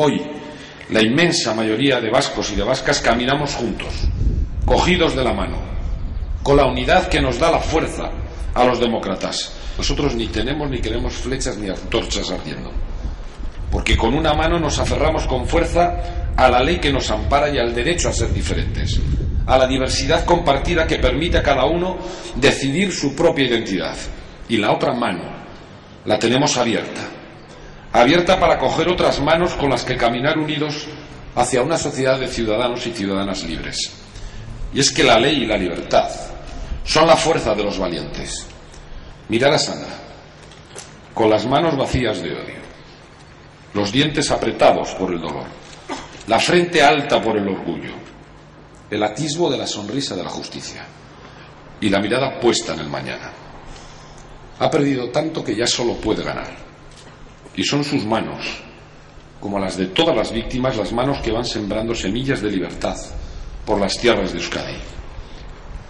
Hoy, la inmensa mayoría de vascos y de vascas caminamos juntos, cogidos de la mano, con la unidad que nos da la fuerza a los demócratas. Nosotros ni tenemos ni queremos flechas ni antorchas ardiendo, porque con una mano nos aferramos con fuerza a la ley que nos ampara y al derecho a ser diferentes, a la diversidad compartida que permite a cada uno decidir su propia identidad. Y la otra mano la tenemos abierta, abierta para coger otras manos con las que caminar unidos hacia una sociedad de ciudadanos y ciudadanas libres. Y es que la ley y la libertad son la fuerza de los valientes. Mirar a Sandra, con las manos vacías de odio, los dientes apretados por el dolor, la frente alta por el orgullo, el atisbo de la sonrisa de la justicia y la mirada puesta en el mañana. Ha perdido tanto que ya solo puede ganar. Y son sus manos, como las de todas las víctimas, las manos que van sembrando semillas de libertad por las tierras de Euskadi.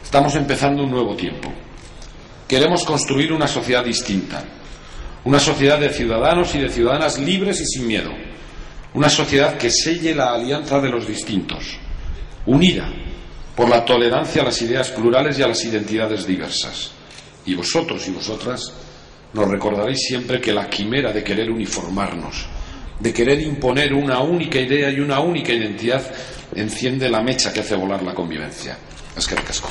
Estamos empezando un nuevo tiempo. Queremos construir una sociedad distinta, una sociedad de ciudadanos y de ciudadanas libres y sin miedo, una sociedad que selle la alianza de los distintos, unida por la tolerancia a las ideas plurales y a las identidades diversas. Y vosotros y vosotras nos recordaréis siempre que la quimera de querer uniformarnos, de querer imponer una única idea y una única identidad, enciende la mecha que hace volar la convivencia. Es que recasco.